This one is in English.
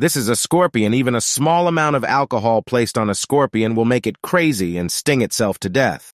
This is a scorpion. Even a small amount of alcohol placed on a scorpion will make it crazy and sting itself to death.